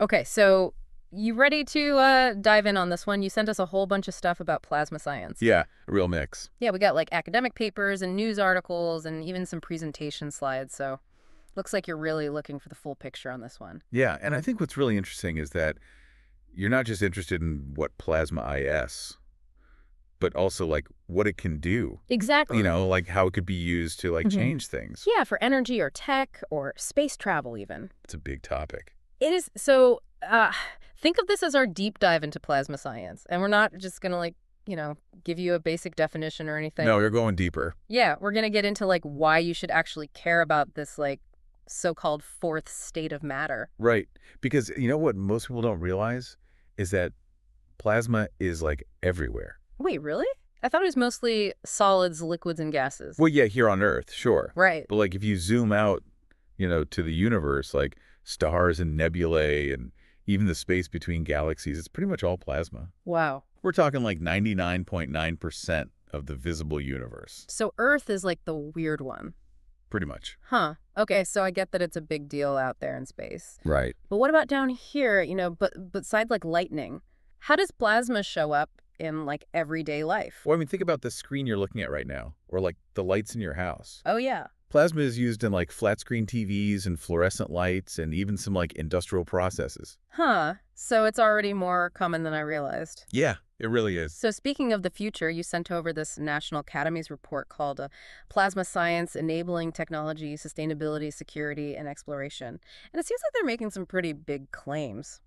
Okay, so you ready to uh, dive in on this one? You sent us a whole bunch of stuff about plasma science. Yeah, a real mix. Yeah, we got like academic papers and news articles and even some presentation slides. So looks like you're really looking for the full picture on this one. Yeah, and I think what's really interesting is that you're not just interested in what plasma is, but also like what it can do. Exactly. You know, like how it could be used to like Mhm. change things. Yeah, for energy or tech or space travel even. It's a big topic. It is so uh think of this as our deep dive into plasma science. And we're not just going to like, you know, give you a basic definition or anything. No, you're going deeper. Yeah, we're going to get into like why you should actually care about this like so-called fourth state of matter. Right. Because you know what most people don't realize is that plasma is like everywhere. Wait, really? I thought it was mostly solids, liquids and gases. Well, yeah, here on Earth, sure. Right. But like if you zoom out, you know, to the universe, like stars and nebulae and even the space between galaxies, it's pretty much all plasma. Wow. We're talking like 99.9% of the visible universe, So Earth is like the weird one. pretty much. Huh. Okay, so I get that it's a big deal out there in space. Right. But what about down here, you know, but besides like lightning? How does plasma show up in like everyday life? Well, I mean, think about the screen you're looking at right now, or like the lights in your house. Oh yeah. Plasma is used in like flat screen TVs and fluorescent lights and even some like industrial processes. Huh. So it's already more common than I realized. Yeah, it really is. So speaking of the future, you sent over this National Academies report called uh, Plasma Science Enabling Technology, Sustainability, Security, and Exploration. And it seems like they're making some pretty big claims.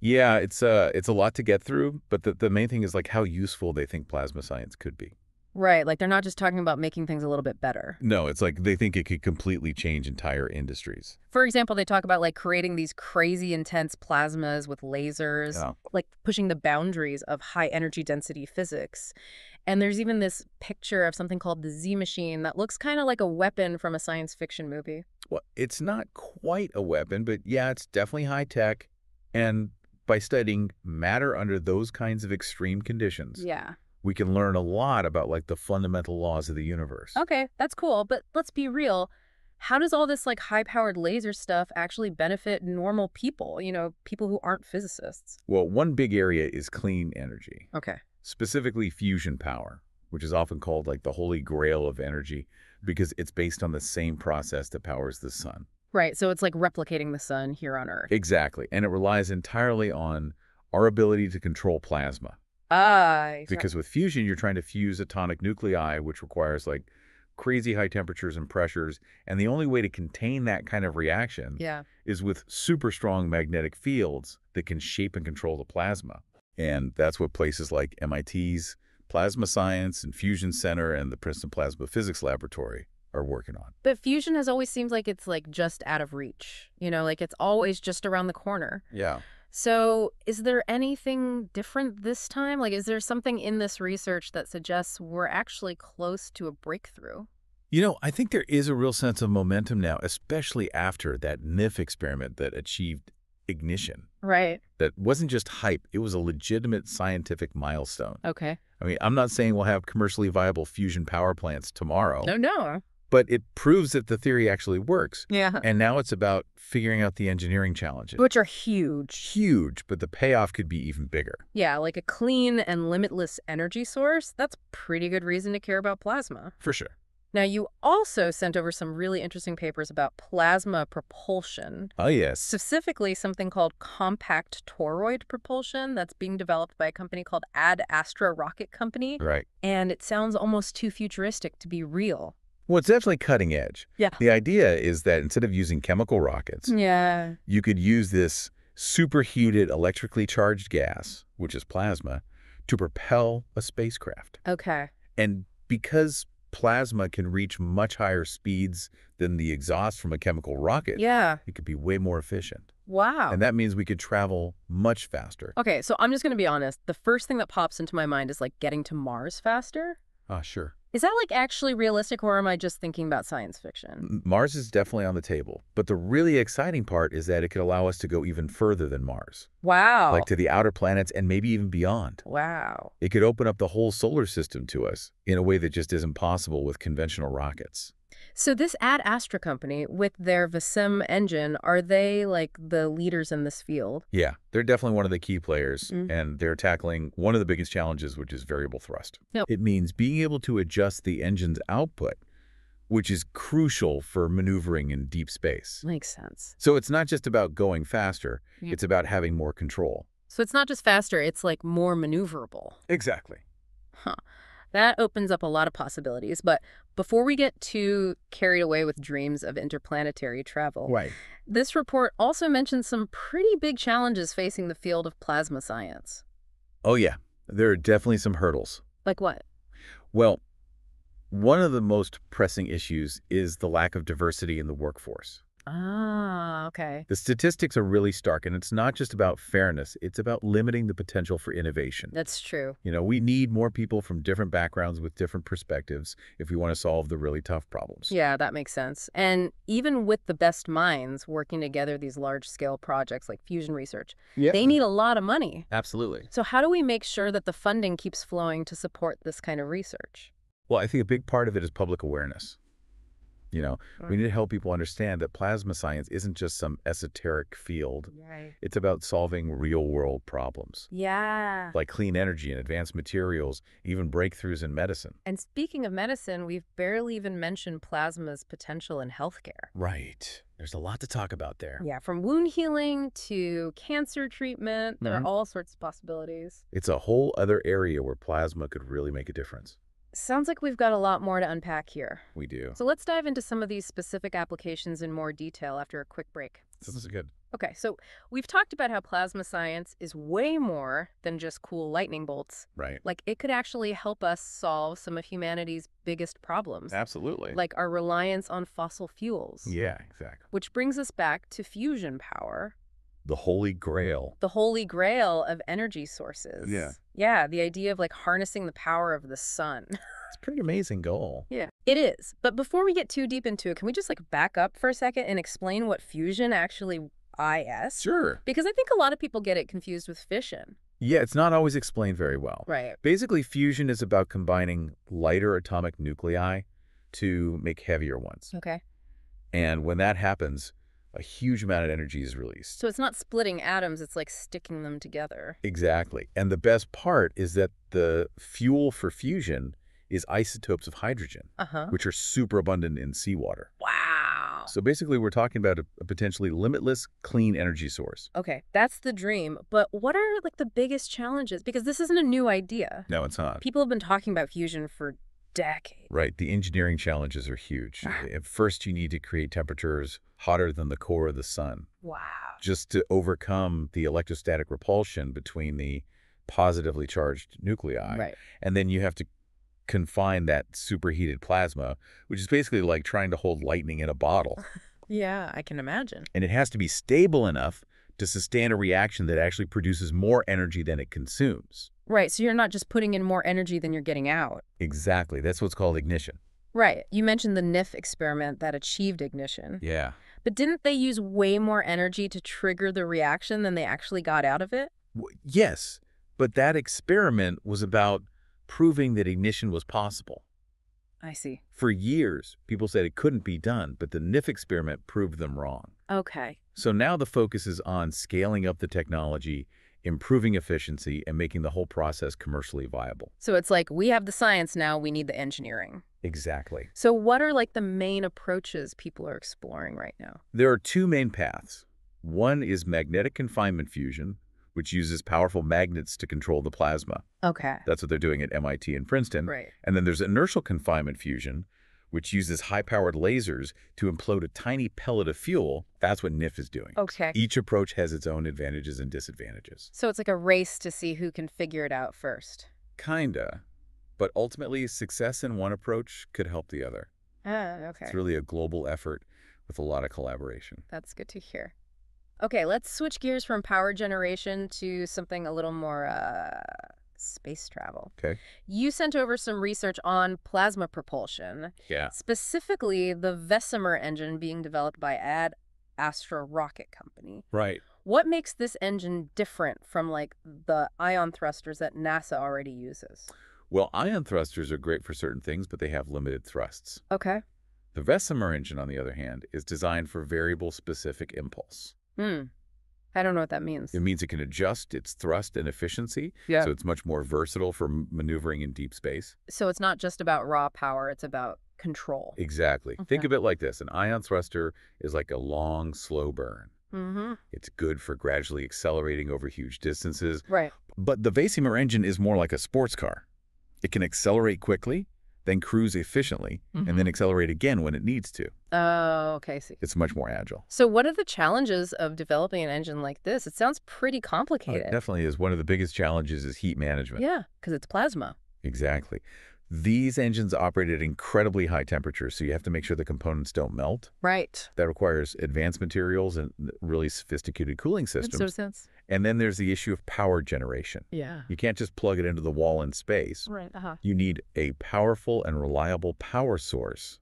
Yeah, it's uh it's a lot to get through, but the, the main thing is like how useful they think plasma science could be. Right, like they're not just talking about making things a little bit better. No, it's like they think it could completely change entire industries. For example, they talk about like creating these crazy intense plasmas with lasers, Yeah. like pushing the boundaries of high energy density physics. And there's even this picture of something called the Z machine that looks kind of like a weapon from a science fiction movie. Well, it's not quite a weapon, but yeah, it's definitely high tech. And by studying matter under those kinds of extreme conditions, Yeah. We can learn a lot about like the fundamental laws of the universe. Okay, that's cool, but let's be real. How does all this like high-powered laser stuff actually benefit normal people, you know, people who aren't physicists? Well, one big area is clean energy, Okay. specifically fusion power, which is often called like the holy grail of energy because it's based on the same process that powers the sun. Right, so it's like replicating the sun here on Earth. Exactly. And it relies entirely on our ability to control plasma. Ah, Because with fusion, you're trying to fuse atomic nuclei, which requires like crazy high temperatures and pressures. And the only way to contain that kind of reaction yeah. is with super strong magnetic fields that can shape and control the plasma. And that's what places like MIT's Plasma Science and Fusion Center and the Princeton Plasma Physics Laboratory are working on. But fusion has always seemed like it's like just out of reach. You know, like it's always just around the corner. Yeah. So, is there anything different this time? Like, is there something in this research that suggests we're actually close to a breakthrough? You know, I think there is a real sense of momentum now, especially after that NIF experiment that achieved ignition. Right. That wasn't just hype, it was a legitimate scientific milestone. Okay. I mean, I'm not saying we'll have commercially viable fusion power plants tomorrow, No, no. But it proves that the theory actually works. Yeah. And now it's about figuring out the engineering challenges. Which are huge. Huge, but the payoff could be even bigger. Yeah, like a clean and limitless energy source. That's pretty good reason to care about plasma. For sure. Now, you also sent over some really interesting papers about plasma propulsion. Oh, yes. Specifically, something called compact toroid propulsion that's being developed by a company called Ad Astra Rocket Company. Right. And it sounds almost too futuristic to be real. Well, it's definitely cutting edge. Yeah. The idea is that instead of using chemical rockets, Yeah. you could use this superheated electrically charged gas, which is plasma, to propel a spacecraft. Okay. And because plasma can reach much higher speeds than the exhaust from a chemical rocket, Yeah. it could be way more efficient. Wow. And that means we could travel much faster. Okay, so I'm just going to be honest. The first thing that pops into my mind is like getting to Mars faster. Ah, sure. Is that like actually realistic or am I just thinking about science fiction? Mars is definitely on the table. But the really exciting part is that it could allow us to go even further than Mars, Wow. like to the outer planets and maybe even beyond. wow. It could open up the whole solar system to us in a way that just isn't possible with conventional rockets. So this Ad Astra company with their VASIMR engine, are they like the leaders in this field? Yeah, they're definitely one of the key players, Mm. and they're tackling one of the biggest challenges, which is variable thrust. Yep. It means being able to adjust the engine's output, which is crucial for maneuvering in deep space. Makes sense. So it's not just about going faster, Yeah. it's about having more control. So it's not just faster, it's like more maneuverable. Exactly. That opens up a lot of possibilities. But before we get too carried away with dreams of interplanetary travel, Right. this report also mentions some pretty big challenges facing the field of plasma science. Oh, yeah. There are definitely some hurdles. Like what? Well, one of the most pressing issues is the lack of diversity in the workforce. Ah, okay. The statistics are really stark, and it's not just about fairness, it's about limiting the potential for innovation. That's true. You know, we need more people from different backgrounds with different perspectives if we want to solve the really tough problems. Yeah, that makes sense. And even with the best minds working together these large-scale projects like fusion research, Yeah. they need a lot of money. Absolutely. So how do we make sure that the funding keeps flowing to support this kind of research? Well, I think a big part of it is public awareness. You know, we need to help people understand that plasma science isn't just some esoteric field. Right. It's about solving real-world problems, Yeah. like clean energy and advanced materials, even breakthroughs in medicine. And speaking of medicine, we've barely even mentioned plasma's potential in healthcare. Right. There's a lot to talk about there. Yeah, from wound healing to cancer treatment, there Mhm. are all sorts of possibilities. It's a whole other area where plasma could really make a difference. Sounds like we've got a lot more to unpack here. We do. So let's dive into some of these specific applications in more detail after a quick break. This is good. Okay, so we've talked about how plasma science is way more than just cool lightning bolts. Right. Like, it could actually help us solve some of humanity's biggest problems, Absolutely. like our reliance on fossil fuels. yeah, exactly. Which brings us back to fusion power, The holy grail. the holy grail of energy sources. Yeah. Yeah, the idea of like harnessing the power of the sun. It's a pretty amazing goal. yeah, it is. But before we get too deep into it, can we just like back up for a second and explain what fusion actually is? Sure. Because I think a lot of people get it confused with fission. Yeah, it's not always explained very well. Right. Basically, fusion is about combining lighter atomic nuclei to make heavier ones. Okay. And when that happens, a huge amount of energy is released. So it's not splitting atoms, it's like sticking them together. Exactly. And the best part is that the fuel for fusion is isotopes of hydrogen, Uh-huh. which are super abundant in seawater. Wow. So basically, we're talking about a, a potentially limitless clean energy source. Okay, that's the dream. But what are like the biggest challenges? Because this isn't a new idea. No, it's not. People have been talking about fusion for decades. Right. The engineering challenges are huge. Ah. At first, you need to create temperatures hotter than the core of the sun Wow. just to overcome the electrostatic repulsion between the positively charged nuclei. Right. And then you have to confine that superheated plasma, which is basically like trying to hold lightning in a bottle. Yeah, I can imagine. and it has to be stable enough to sustain a reaction that actually produces more energy than it consumes. Right, so you're not just putting in more energy than you're getting out. Exactly. That's what's called ignition. Right. You mentioned the NIF experiment that achieved ignition. Yeah. But didn't they use way more energy to trigger the reaction than they actually got out of it? W- Yes, but that experiment was about proving that ignition was possible. I see. For years, people said it couldn't be done, but the NIF experiment proved them wrong. Okay. So now the focus is on scaling up the technology, improving efficiency, and making the whole process commercially viable. So it's like we have the science now, we need the engineering. Exactly. So what are like the main approaches people are exploring right now? There are two main paths. One is magnetic confinement fusion, which uses powerful magnets to control the plasma. Okay. That's what they're doing at MIT and Princeton. Right. And then there's inertial confinement fusion, which uses high-powered lasers to implode a tiny pellet of fuel. That's what NIF is doing. Okay. Each approach has its own advantages and disadvantages. So it's like a race to see who can figure it out first. Kinda. But ultimately, success in one approach could help the other. Ah, okay. It's really a global effort with a lot of collaboration. That's good to hear. Okay, let's switch gears from power generation to something a little more uh, space travel. Okay. You sent over some research on plasma propulsion, Yeah. specifically the VASIMR engine being developed by Ad Astra Rocket Company. Right. What makes this engine different from like the ion thrusters that NASA already uses? Well, ion thrusters are great for certain things, but they have limited thrusts. Okay. The VASIMR engine, on the other hand, is designed for variable specific impulse. Hmm. I don't know what that means. It means it can adjust its thrust and efficiency, Yeah. so it's much more versatile for maneuvering in deep space. So it's not just about raw power, it's about control. Exactly. Think of it like this. An ion thruster is like a long, slow burn. Mm-hmm. It's good for gradually accelerating over huge distances. Right. But the VASIMR engine is more like a sports car. It can accelerate quickly, then cruise efficiently, and then mm-hmm. accelerate again when it needs to. Oh, okay, see. It's much more agile. So what are the challenges of developing an engine like this? It sounds pretty Oh, complicated. It definitely is. One of the biggest challenges is heat management. Yeah, because it's plasma. Exactly. These engines operate at incredibly high temperatures, so you have to make sure the components don't melt. Right. That requires advanced materials and really sophisticated cooling Makes systems. no sense. And then there's the issue of power generation. Yeah. You can't just plug it into the wall in space. Right. Uh-huh. You need a powerful and reliable power source,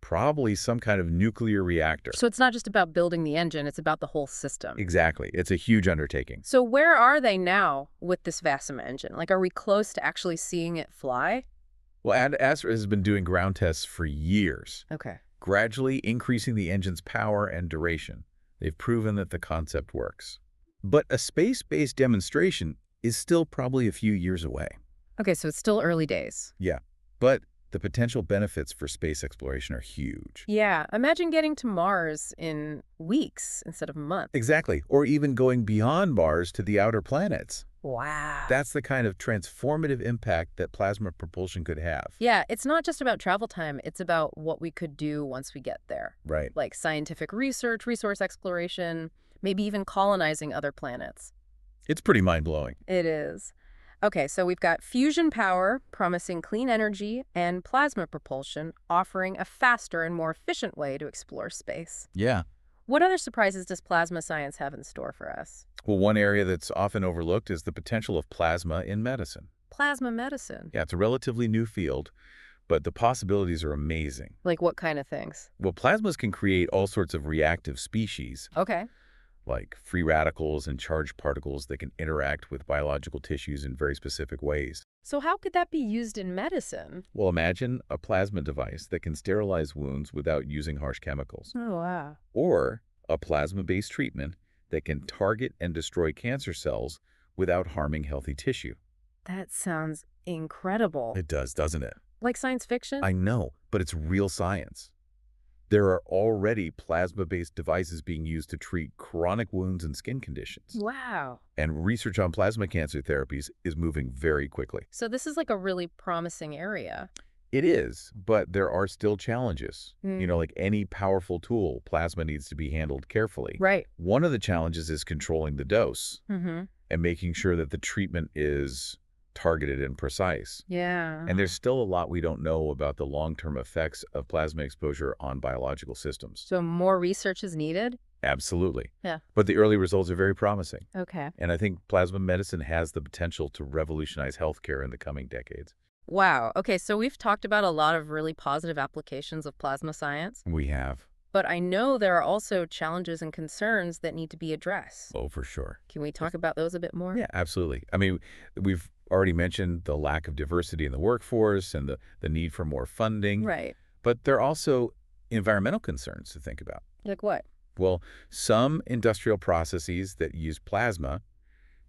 probably some kind of nuclear reactor. So it's not just about building the engine, it's about the whole system. Exactly. It's a huge undertaking. So where are they now with this VASIMR engine? Like, are we close to actually seeing it fly? Well, Ad Astra has been doing ground tests for years, Okay. gradually increasing the engine's power and duration. They've proven that the concept works. But a space-based demonstration is still probably a few years away. Okay, so it's still early days. Yeah, but the potential benefits for space exploration are huge. Yeah, imagine getting to Mars in weeks instead of months. Exactly. Or even going beyond Mars to the outer planets. Wow. That's the kind of transformative impact that plasma propulsion could have. yeah, it's not just about travel time, it's about what we could do once we get there. Right. Like scientific research, resource exploration, maybe even colonizing other planets. It's pretty mind-blowing. It is. Okay, so we've got fusion power promising clean energy and plasma propulsion offering a faster and more efficient way to explore space. Yeah. What other surprises does plasma science have in store for us? Well, one area that's often overlooked is the potential of plasma in medicine. Plasma medicine. Yeah, it's a relatively new field, but the possibilities are amazing. Like what kind of things? Well, plasmas can create all sorts of reactive species, Okay. Like free radicals and charged particles that can interact with biological tissues in very specific ways. So how could that be used in medicine? Well, imagine a plasma device that can sterilize wounds without using harsh chemicals, Oh, wow. or a plasma-based treatment that can target and destroy cancer cells without harming healthy tissue. That sounds incredible. It does, doesn't it? like science fiction? I know, but it's real science. There are already plasma-based devices being used to treat chronic wounds and skin conditions. Wow. And research on plasma cancer therapies is moving very quickly. So this is like a really promising area. It is, but there are still challenges. Hmm. You know, like any powerful tool, plasma needs to be handled carefully. Right. One of the challenges is controlling the dose Mm-hmm. and making sure that the treatment is targeted and precise. Yeah. And there's still a lot we don't know about the long-term effects of plasma exposure on biological systems. so more research is needed? Absolutely. Yeah. But the early results are very promising. Okay. And I think plasma medicine has the potential to revolutionize healthcare in the coming decades. Wow. Okay, so we've talked about a lot of really positive applications of plasma science, We have. But I know there are also challenges and concerns that need to be addressed. Oh, for sure. Can we talk about those a bit more? Yeah, absolutely. I mean, we've already mentioned the lack of diversity in the workforce and the, the need for more funding. Right. But there are also environmental concerns to think about. Like what? Well, some industrial processes that use plasma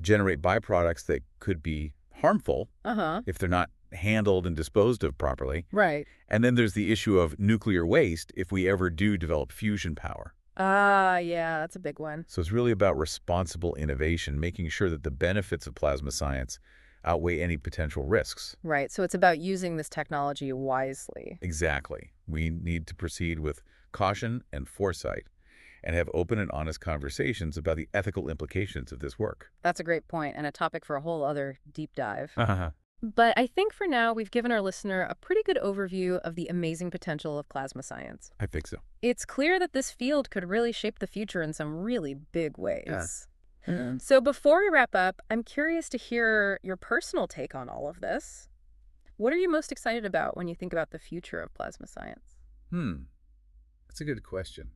generate byproducts that could be harmful Uh-huh. if they're not handled and disposed of properly. Right. And then there's the issue of nuclear waste if we ever do develop fusion power. Ah, yeah, that's a big one. So it's really about responsible innovation, making sure that the benefits of plasma science outweigh any potential risks. Right. So it's about using this technology wisely. Exactly. We need to proceed with caution and foresight and have open and honest conversations about the ethical implications of this work. That's a great point and a topic for a whole other deep dive. Uh-huh. But I think for now, we've given our listener a pretty good overview of the amazing potential of plasma science. I think so. It's clear that this field could really shape the future in some really big ways. Yeah. So before we wrap up, I'm curious to hear your personal take on all of this. What are you most excited about when you think about the future of plasma science? Hmm. That's a good question.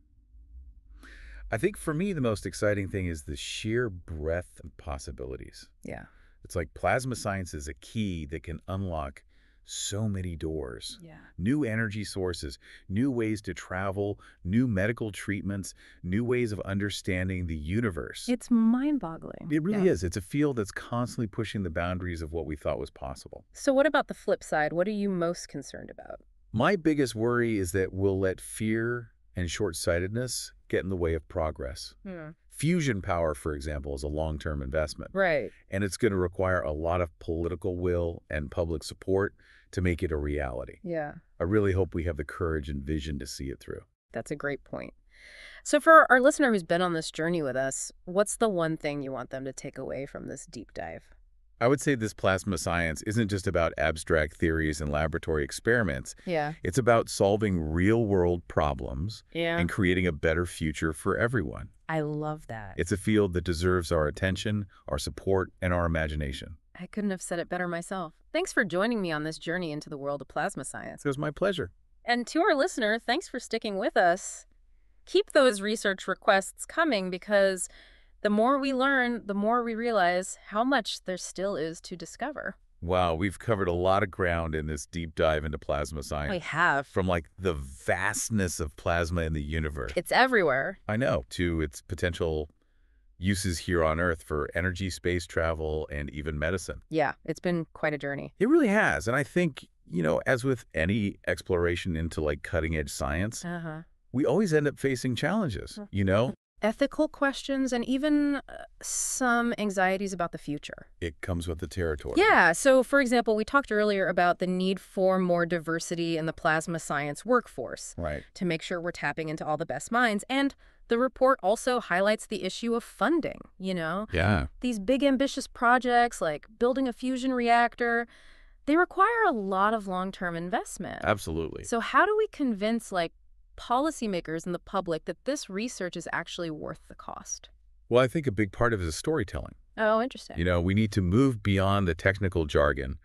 I think for me, the most exciting thing is the sheer breadth of possibilities. Yeah. It's like plasma science is a key that can unlock so many doors. Yeah. New energy sources, new ways to travel, new medical treatments, new ways of understanding the universe. It's mind-boggling. It really Yeah. is. It's a field that's constantly pushing the boundaries of what we thought was possible. So what about the flip side? What are you most concerned about? My biggest worry is that we'll let fear and short-sightedness get in the way of progress. Hmm. Fusion power, for example, is a long-term investment, Right. and it's going to require a lot of political will and public support to make it a reality. Yeah. I really hope we have the courage and vision to see it through. That's a great point. So for our listener who's been on this journey with us, what's the one thing you want them to take away from this deep dive? I would say this plasma science isn't just about abstract theories and laboratory experiments. Yeah. It's about solving real-world problems Yeah. and creating a better future for everyone. I love that. It's a field that deserves our attention, our support, and our imagination. I couldn't have said it better myself. Thanks for joining me on this journey into the world of plasma science. It was my pleasure. And to our listener, thanks for sticking with us. Keep those research requests coming because the more we learn, the more we realize how much there still is to discover. Wow, we've covered a lot of ground in this deep dive into plasma science. We have. From like the vastness of plasma in the universe. It's everywhere. I know, to its potential uses here on Earth for energy, space travel, and even medicine. Yeah, it's been quite a journey. It really has. And I think, you know, as with any exploration into like cutting edge science, Uh-huh. we always end up facing challenges, you know? Ethical questions and even uh, some anxieties about the future. It comes with the territory. Yeah, so for example, we talked earlier about the need for more diversity in the plasma science workforce. Right. to make sure we're tapping into all the best minds. And the report also highlights the issue of funding, you know? Yeah. These big ambitious projects like building a fusion reactor, they require a lot of long-term investment. Absolutely. So how do we convince like policymakers and the public that this research is actually worth the cost? Well, I think a big part of it is storytelling. Oh, interesting. You know, we need to move beyond the technical jargon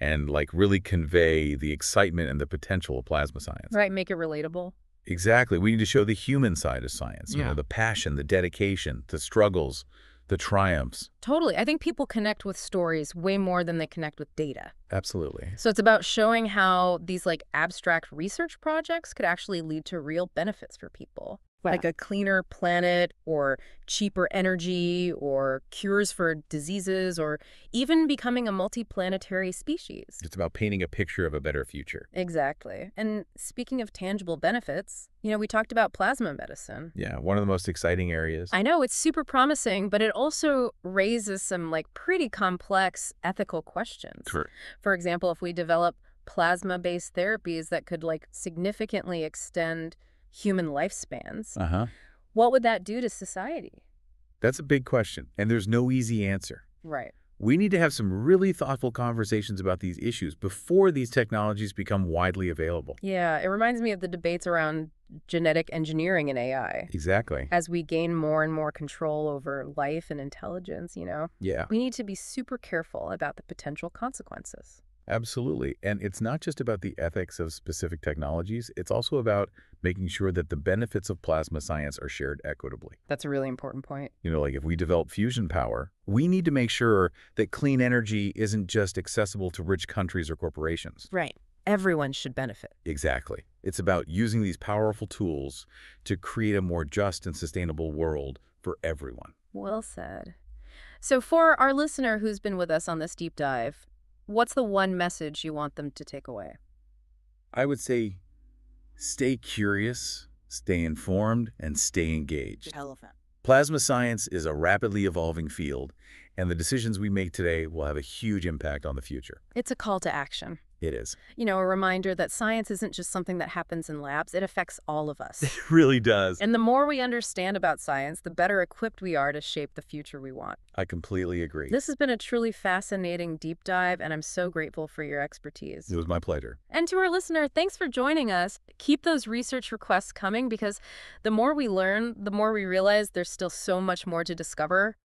and like really convey the excitement and the potential of plasma science. Right, make it relatable. Exactly. We need to show the human side of science, you Yeah. know, the passion, the dedication, the struggles, the triumphs. Totally. I think people connect with stories way more than they connect with data. Absolutely. So it's about showing how these like abstract research projects could actually lead to real benefits for people. Like a cleaner planet or cheaper energy or cures for diseases or even becoming a multiplanetary species. It's about painting a picture of a better future. Exactly. And speaking of tangible benefits, you know, we talked about plasma medicine. Yeah, one of the most exciting areas. I know it's super promising, but it also raises some like pretty complex ethical questions. Sure. For example, if we develop plasma-based therapies that could like significantly extend human lifespans, Uh-huh. what would that do to society? That's a big question, and there's no easy answer. Right. We need to have some really thoughtful conversations about these issues before these technologies become widely available. Yeah, it reminds me of the debates around genetic engineering and AI. Exactly. As we gain more and more control over life and intelligence, you know, Yeah, we need to be super careful about the potential consequences. Absolutely. And it's not just about the ethics of specific technologies, it's also about making sure that the benefits of plasma science are shared equitably. That's a really important point. You know, like if we develop fusion power, we need to make sure that clean energy isn't just accessible to rich countries or corporations. Right. Everyone should benefit. Exactly. It's about using these powerful tools to create a more just and sustainable world for everyone. Well said. So for our listener who's been with us on this deep dive, what's the one message you want them to take away? I would say stay curious, stay informed, and stay engaged. Elephant. Plasma science is a rapidly evolving field, and the decisions we make today will have a huge impact on the future. It's a call to action. It is. You know, a reminder that science isn't just something that happens in labs, it affects all of us. It really does. and the more we understand about science, the better equipped we are to shape the future we want. I completely agree. This has been a truly fascinating deep dive, and I'm so grateful for your expertise. It was my pleasure. And to our listener, thanks for joining us. Keep those research requests coming because the more we learn, the more we realize there's still so much more to discover.